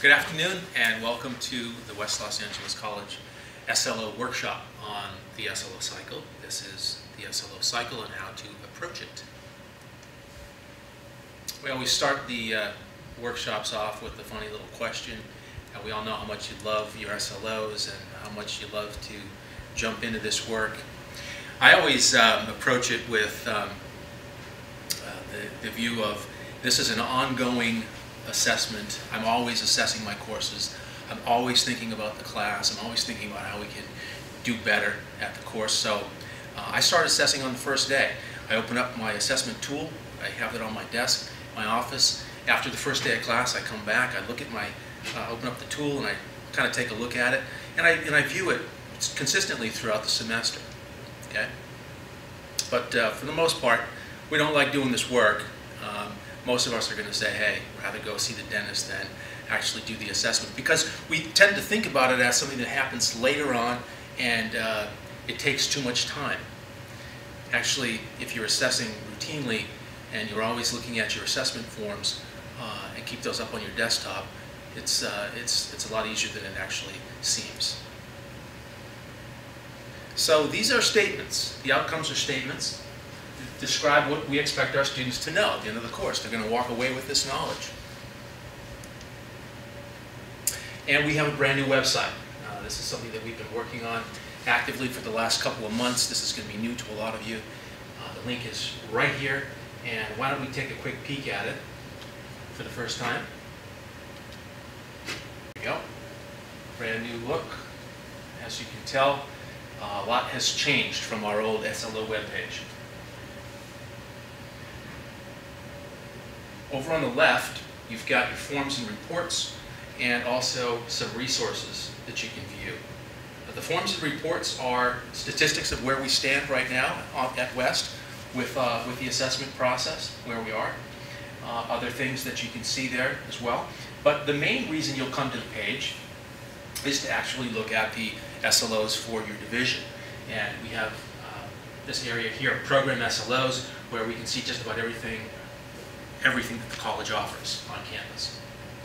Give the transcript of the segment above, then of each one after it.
Good afternoon and welcome to the West Los Angeles College SLO workshop on the SLO cycle. This is the SLO cycle and how to approach it. We always start the uh, workshops off with a funny little question. Uh, we all know how much you love your SLOs and how much you love to jump into this work. I always um, approach it with um, uh, the, the view of this is an ongoing assessment. I'm always assessing my courses. I'm always thinking about the class. I'm always thinking about how we can do better at the course. So uh, I start assessing on the first day. I open up my assessment tool. I have it on my desk, my office. After the first day of class, I come back. I look at my, uh, open up the tool, and I kind of take a look at it, and I and I view it consistently throughout the semester. Okay. But uh, for the most part, we don't like doing this work. Um, most of us are going to say, hey, rather go see the dentist than actually do the assessment because we tend to think about it as something that happens later on and uh, it takes too much time. Actually, if you're assessing routinely and you're always looking at your assessment forms uh, and keep those up on your desktop, it's, uh, it's, it's a lot easier than it actually seems. So these are statements. The outcomes are statements describe what we expect our students to know at the end of the course. They're going to walk away with this knowledge. And we have a brand new website. Uh, this is something that we've been working on actively for the last couple of months. This is going to be new to a lot of you. Uh, the link is right here. And why don't we take a quick peek at it for the first time. There we go. Brand new look. As you can tell, uh, a lot has changed from our old SLO webpage. Over on the left, you've got your forms and reports and also some resources that you can view. The forms and reports are statistics of where we stand right now at West with, uh, with the assessment process, where we are. Uh, other things that you can see there as well. But the main reason you'll come to the page is to actually look at the SLOs for your division. And we have uh, this area here, program SLOs, where we can see just about everything everything that the college offers on campus.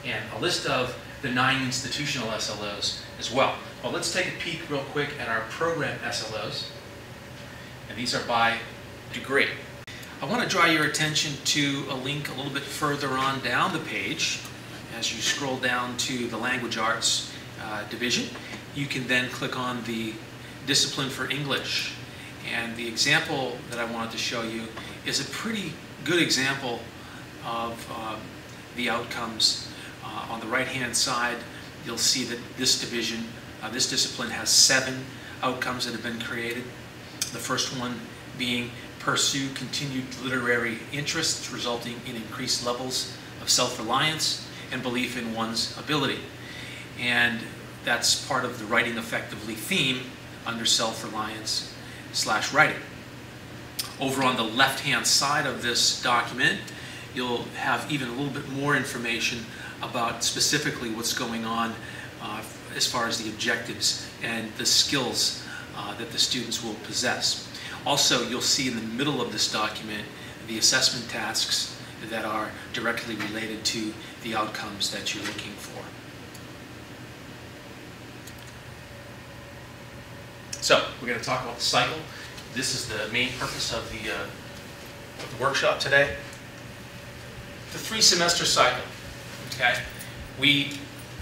And a list of the nine institutional SLOs as well. Well, let's take a peek real quick at our program SLOs. And these are by degree. I want to draw your attention to a link a little bit further on down the page. As you scroll down to the language arts uh, division, you can then click on the discipline for English. And the example that I wanted to show you is a pretty good example of um, the outcomes. Uh, on the right-hand side, you'll see that this division, uh, this discipline has seven outcomes that have been created. The first one being pursue continued literary interests resulting in increased levels of self-reliance and belief in one's ability. And that's part of the writing effectively theme under self-reliance slash writing. Over on the left-hand side of this document, you'll have even a little bit more information about specifically what's going on uh, as far as the objectives and the skills uh, that the students will possess. Also, you'll see in the middle of this document the assessment tasks that are directly related to the outcomes that you're looking for. So, we're going to talk about the cycle. This is the main purpose of the, uh, of the workshop today the three semester cycle, okay? We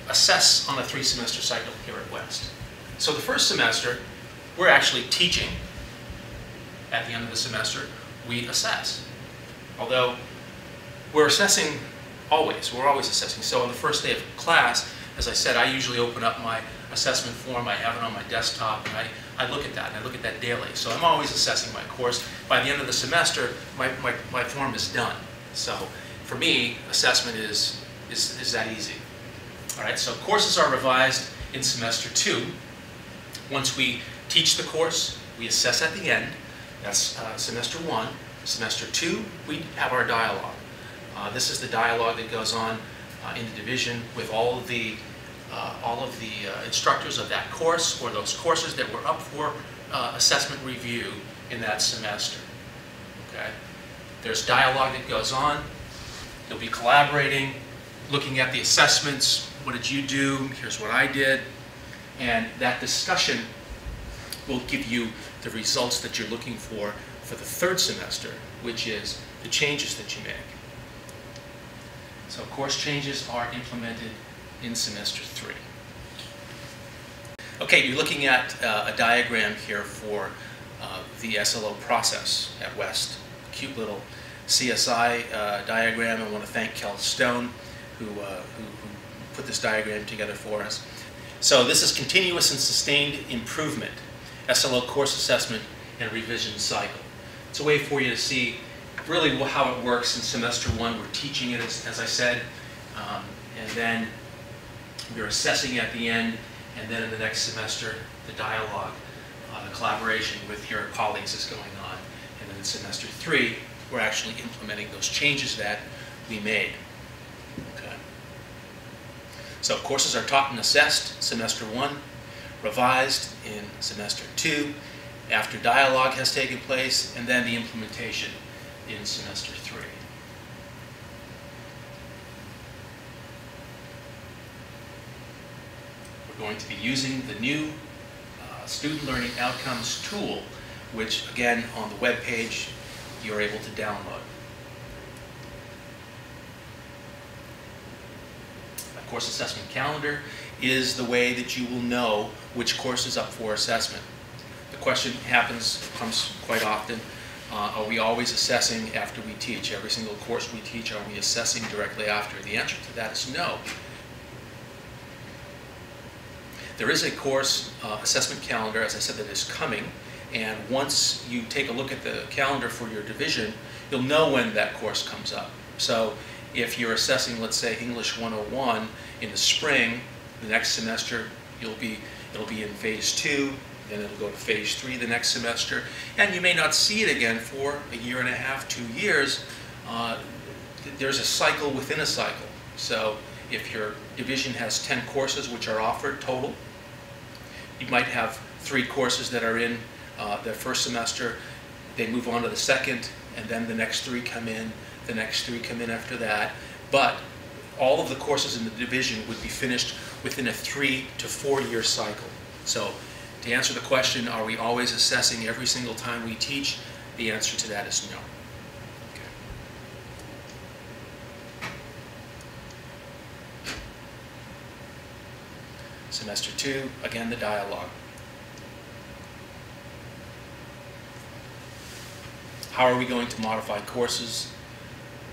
assess on a three semester cycle here at West. So the first semester, we're actually teaching. At the end of the semester, we assess. Although we're assessing always, we're always assessing. So on the first day of class, as I said, I usually open up my assessment form, I have it on my desktop, and I, I look at that, and I look at that daily. So I'm always assessing my course. By the end of the semester, my, my, my form is done. So for me, assessment is, is, is that easy. All right, so courses are revised in semester two. Once we teach the course, we assess at the end. That's uh, semester one. Semester two, we have our dialogue. Uh, this is the dialogue that goes on uh, in the division with all of the uh, all of the uh, instructors of that course or those courses that were up for uh, assessment review in that semester. Okay, there's dialogue that goes on. You'll be collaborating, looking at the assessments, what did you do, here's what I did, and that discussion will give you the results that you're looking for for the third semester, which is the changes that you make. So course changes are implemented in semester three. Okay, you're looking at uh, a diagram here for uh, the SLO process at West. Cute little CSI uh, diagram. I want to thank Kel Stone who, uh, who, who put this diagram together for us. So this is continuous and sustained improvement, SLO course assessment and revision cycle. It's a way for you to see really how it works in semester one. We're teaching it, as, as I said, um, and then we're assessing at the end, and then in the next semester, the dialogue, uh, the collaboration with your colleagues is going on. And then in semester three, we're actually implementing those changes that we made. Okay. So courses are taught and assessed semester one, revised in semester two, after dialogue has taken place, and then the implementation in semester three. We're going to be using the new uh, Student Learning Outcomes tool, which again on the web page you're able to download. A course assessment calendar is the way that you will know which course is up for assessment. The question happens, comes quite often, uh, are we always assessing after we teach? Every single course we teach, are we assessing directly after? The answer to that is no. There is a course uh, assessment calendar, as I said, that is coming. And once you take a look at the calendar for your division, you'll know when that course comes up. So if you're assessing, let's say, English 101 in the spring, the next semester you'll be, it'll be in phase two, then it'll go to phase three the next semester, and you may not see it again for a year and a half, two years. Uh, there's a cycle within a cycle. So if your division has 10 courses which are offered total, you might have three courses that are in uh, the first semester, they move on to the second, and then the next three come in, the next three come in after that. But all of the courses in the division would be finished within a three to four year cycle. So to answer the question, are we always assessing every single time we teach? The answer to that is no. Semester two, again the dialogue. How are we going to modify courses?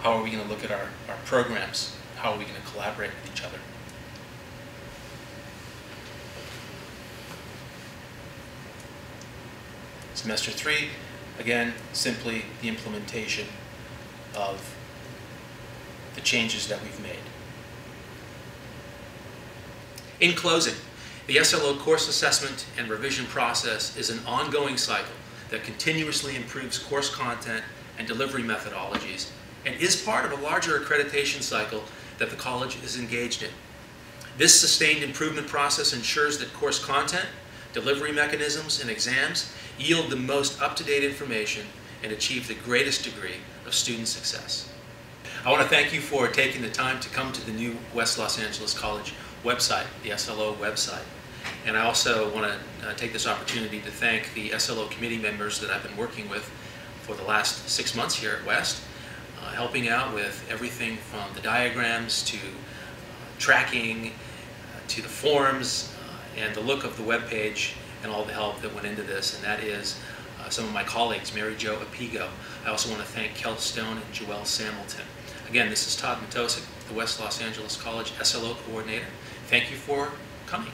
How are we going to look at our, our programs? How are we going to collaborate with each other? Semester three, again, simply the implementation of the changes that we've made. In closing, the SLO course assessment and revision process is an ongoing cycle that continuously improves course content and delivery methodologies and is part of a larger accreditation cycle that the college is engaged in. This sustained improvement process ensures that course content, delivery mechanisms, and exams yield the most up-to-date information and achieve the greatest degree of student success. I want to thank you for taking the time to come to the new West Los Angeles College website, the SLO website. And I also want to uh, take this opportunity to thank the SLO committee members that I've been working with for the last six months here at West, uh, helping out with everything from the diagrams to uh, tracking uh, to the forms uh, and the look of the web page and all the help that went into this. And that is uh, some of my colleagues, Mary Jo Apigo. I also want to thank Kel Stone and Joelle Samilton. Again, this is Todd Motosic, the West Los Angeles College SLO Coordinator. Thank you for coming.